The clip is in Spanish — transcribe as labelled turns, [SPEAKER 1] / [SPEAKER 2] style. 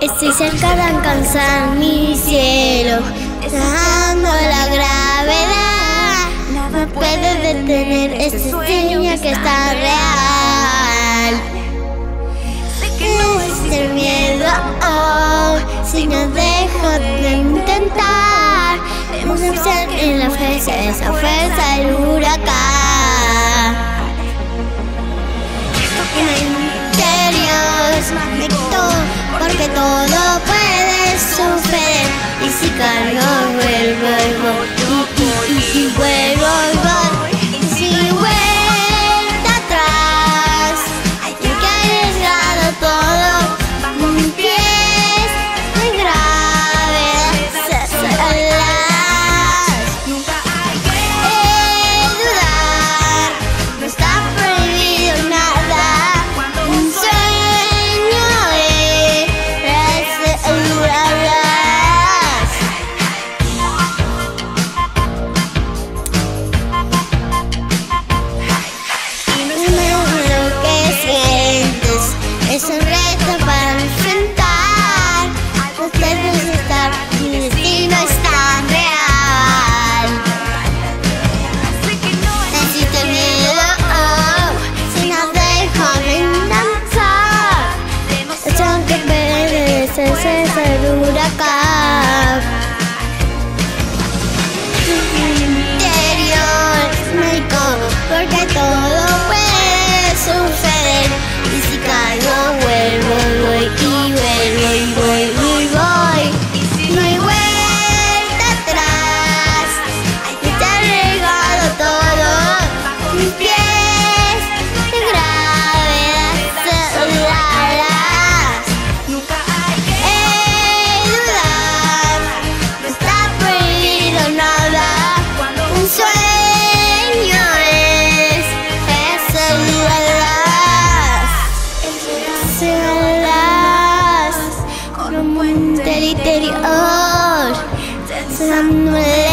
[SPEAKER 1] Estoy cerca de alcanzar mi cielo, dejando la gravedad. No puede detener este sueño que está real. No Este miedo, oh, si no dejo de intentar, vemos en la fuerza, esa fuerza, el huracán. somewhere.